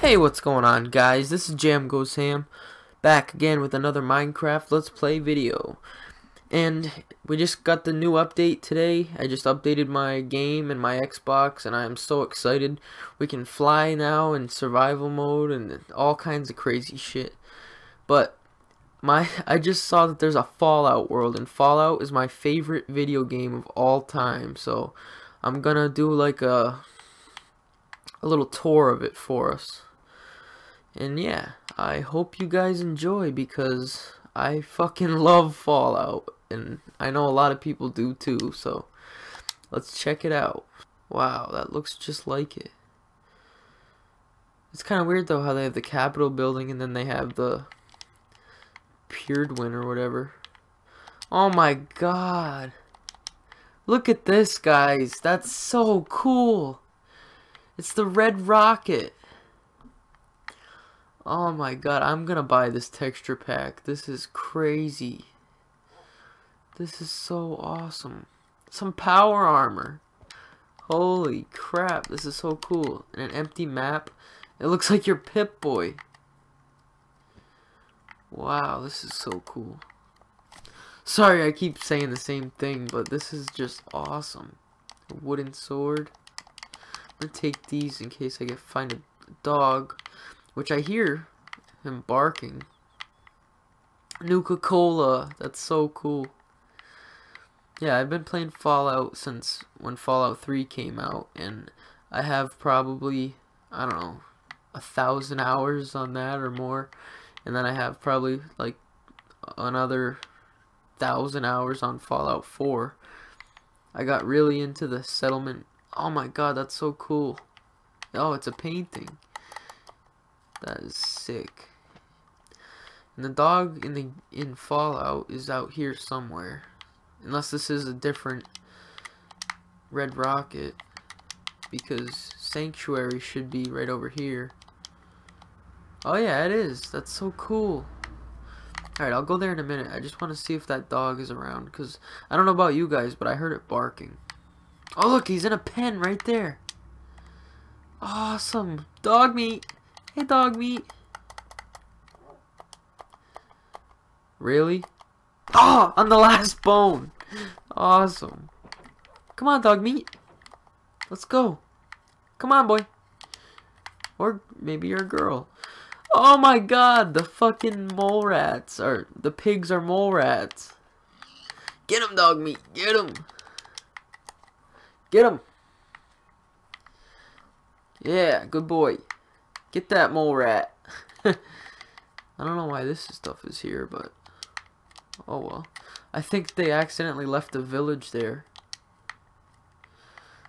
Hey, what's going on, guys? This is Jam Goes Ham, back again with another Minecraft Let's Play video. And we just got the new update today. I just updated my game and my Xbox, and I am so excited. We can fly now in survival mode and all kinds of crazy shit. But my I just saw that there's a Fallout world, and Fallout is my favorite video game of all time. So I'm gonna do like a a little tour of it for us. And yeah, I hope you guys enjoy because I fucking love Fallout. And I know a lot of people do too, so let's check it out. Wow, that looks just like it. It's kind of weird though how they have the Capitol building and then they have the Prydwen or whatever. Oh my god. Look at this, guys. That's so cool. It's the red rocket. Oh my god, I'm gonna buy this texture pack. This is crazy. This is so awesome. Some power armor. Holy crap, this is so cool. And an empty map. It looks like your Pip-Boy. Wow, this is so cool. Sorry, I keep saying the same thing, but this is just awesome. A wooden sword. I'm gonna take these in case I get find a dog. Which I hear him barking. Nuka-Cola. That's so cool. Yeah, I've been playing Fallout since when Fallout 3 came out. And I have probably, I don't know, a thousand hours on that or more. And then I have probably like another thousand hours on Fallout 4. I got really into the settlement. Oh my god, that's so cool. Oh, it's a painting. That is sick. And the dog in the in Fallout is out here somewhere. Unless this is a different Red Rocket. Because Sanctuary should be right over here. Oh yeah, it is. That's so cool. Alright, I'll go there in a minute. I just want to see if that dog is around. Because I don't know about you guys, but I heard it barking. Oh look, he's in a pen right there. Awesome. Dog meat. Hey, dog meat. Really? Oh, on the last bone. Awesome. Come on, dog meat. Let's go. Come on, boy. Or maybe you're a girl. Oh my god, the fucking mole rats. Or the pigs are mole rats. Get him, dog meat. Get him. Get him. Yeah, good boy. Get that mole rat. I don't know why this stuff is here, but oh well. I think they accidentally left a village there.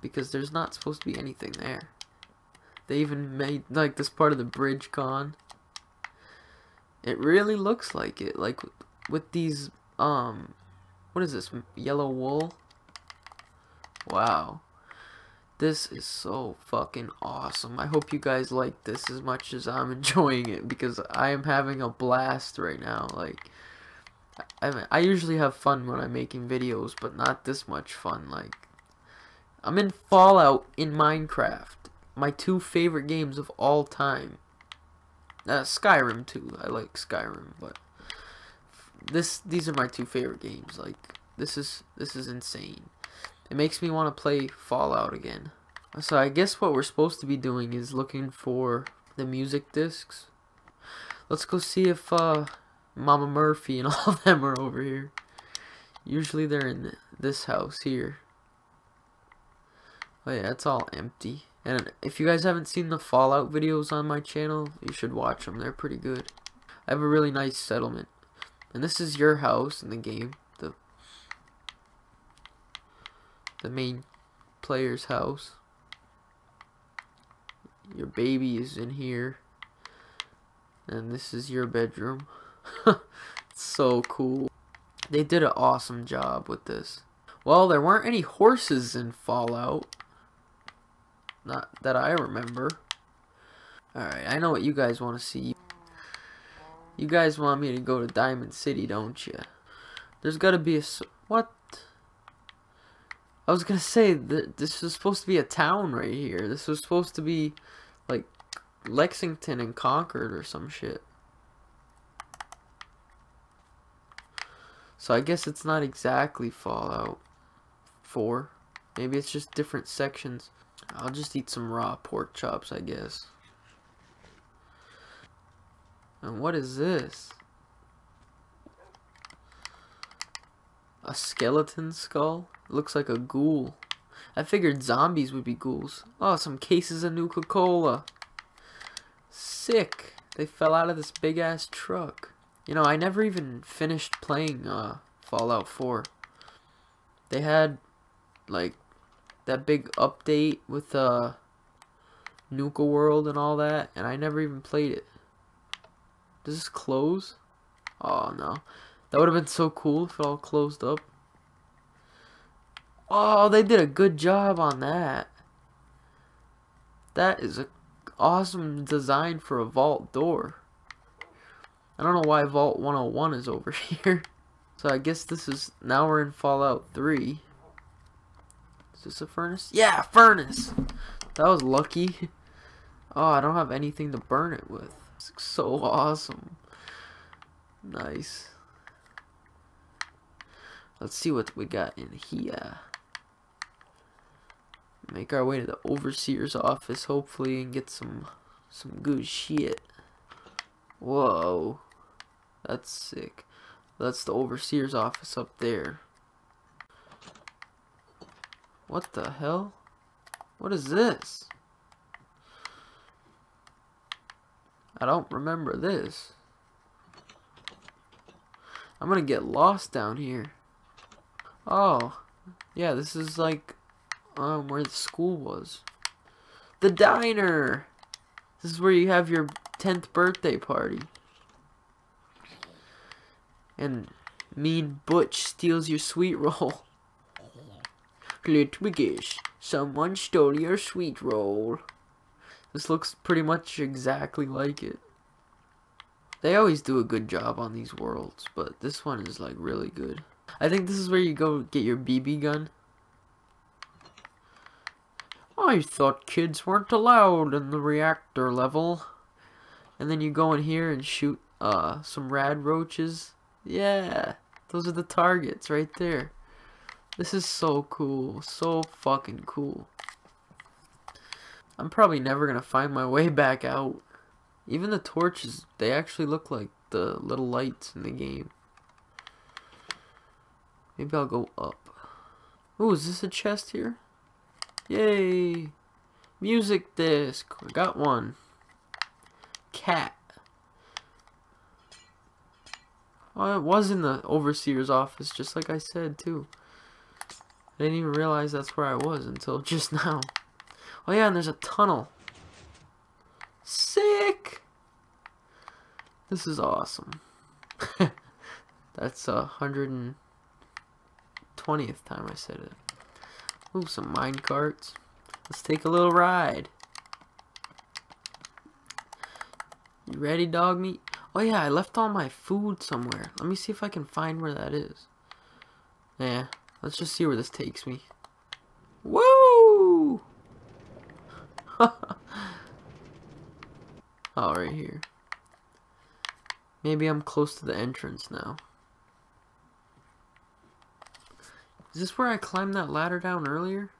Because there's not supposed to be anything there. They even made like this part of the bridge gone. It really looks like it. Like with these um what is this? Yellow wool? Wow. This is so fucking awesome. I hope you guys like this as much as I'm enjoying it because I am having a blast right now. Like, I mean, I usually have fun when I'm making videos, but not this much fun. Like, I'm in Fallout in Minecraft. My two favorite games of all time. Uh, Skyrim too. I like Skyrim, but this these are my two favorite games. Like, this is this is insane. It makes me want to play Fallout again. So I guess what we're supposed to be doing is looking for the music discs. Let's go see if uh, Mama Murphy and all of them are over here. Usually they're in this house here. Oh yeah, it's all empty. And if you guys haven't seen the Fallout videos on my channel, you should watch them. They're pretty good. I have a really nice settlement. And this is your house in the game. The main player's house. Your baby is in here. And this is your bedroom. so cool. They did an awesome job with this. Well, there weren't any horses in Fallout. Not that I remember. Alright, I know what you guys want to see. You guys want me to go to Diamond City, don't you? There's got to be a... What I was gonna say that this was supposed to be a town right here. This was supposed to be like Lexington and Concord or some shit. So I guess it's not exactly Fallout 4. Maybe it's just different sections. I'll just eat some raw pork chops, I guess. And what is this? A skeleton skull? looks like a ghoul. I figured zombies would be ghouls. Oh, some cases of Nuka-Cola. Sick. They fell out of this big-ass truck. You know, I never even finished playing uh, Fallout 4. They had, like, that big update with uh, Nuka World and all that, and I never even played it. Does this close? Oh, no. That would have been so cool if it all closed up. Oh, they did a good job on that. That is a awesome design for a vault door. I don't know why Vault 101 is over here. So I guess this is, now we're in Fallout 3. Is this a furnace? Yeah, furnace! That was lucky. Oh, I don't have anything to burn it with. It's so awesome. Nice. Let's see what we got in here. Make our way to the overseer's office, hopefully, and get some some good shit. Whoa. That's sick. That's the overseer's office up there. What the hell? What is this? I don't remember this. I'm gonna get lost down here. Oh, yeah, this is like um, where the school was. The diner! This is where you have your 10th birthday party. And mean Butch steals your sweet roll. Guess. Someone stole your sweet roll. This looks pretty much exactly like it. They always do a good job on these worlds, but this one is like really good. I think this is where you go get your BB gun. I thought kids weren't allowed in the reactor level. And then you go in here and shoot uh, some rad roaches. Yeah, those are the targets right there. This is so cool. So fucking cool. I'm probably never going to find my way back out. Even the torches, they actually look like the little lights in the game. Maybe I'll go up. Oh, is this a chest here? Yay! Music disc. I got one. Cat. Oh, it was in the overseer's office, just like I said, too. I didn't even realize that's where I was until just now. Oh, yeah, and there's a tunnel. Sick! This is awesome. that's a hundred and twentieth time I said it. Ooh, some mine carts. Let's take a little ride. You ready, dog meat? Oh yeah, I left all my food somewhere. Let me see if I can find where that is. Yeah, let's just see where this takes me. Woo! oh, right here. Maybe I'm close to the entrance now. Is this where I climbed that ladder down earlier?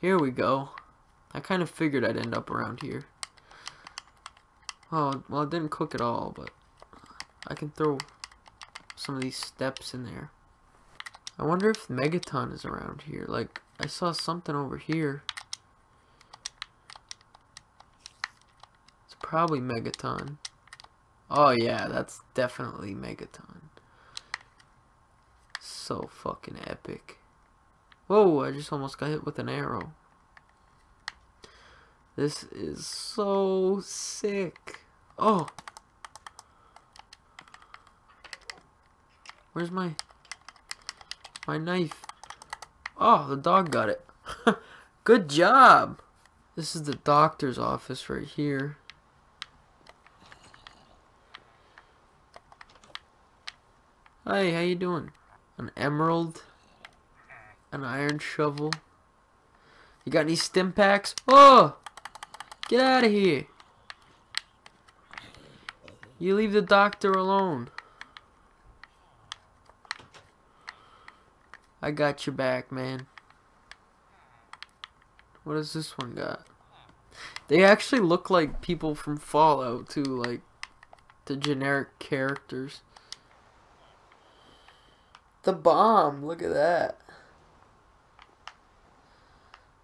Here we go. I kind of figured I'd end up around here. Oh, well it didn't cook at all, but I can throw some of these steps in there. I wonder if Megaton is around here. Like, I saw something over here. It's probably Megaton. Oh yeah, that's definitely Megaton so fucking epic. Whoa, I just almost got hit with an arrow. This is so sick. Oh. Where's my my knife? Oh, the dog got it. Good job. This is the doctor's office right here. Hey, how you doing? An emerald, an iron shovel. You got any Stimpaks? Oh! Get out of here! You leave the doctor alone. I got your back, man. What does this one got? They actually look like people from Fallout, too, like the generic characters. The bomb, look at that.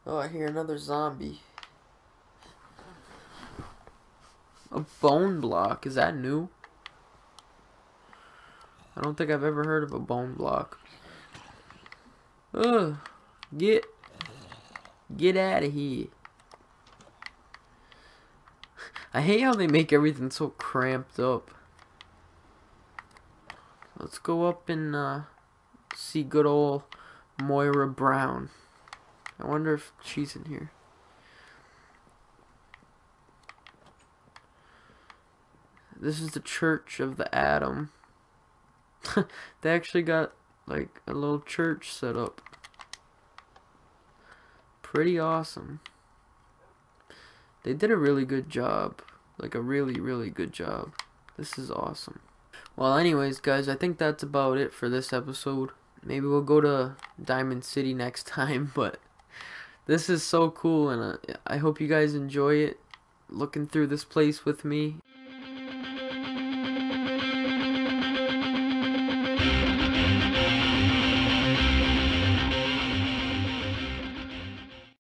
Oh, I hear another zombie. A bone block, is that new? I don't think I've ever heard of a bone block. Ugh, get, get out of here. I hate how they make everything so cramped up. Let's go up and uh, see good old Moira Brown. I wonder if she's in here. This is the Church of the Atom. they actually got like a little church set up. Pretty awesome. They did a really good job. Like a really, really good job. This is awesome. Well, anyways, guys, I think that's about it for this episode. Maybe we'll go to Diamond City next time, but this is so cool, and uh, I hope you guys enjoy it looking through this place with me.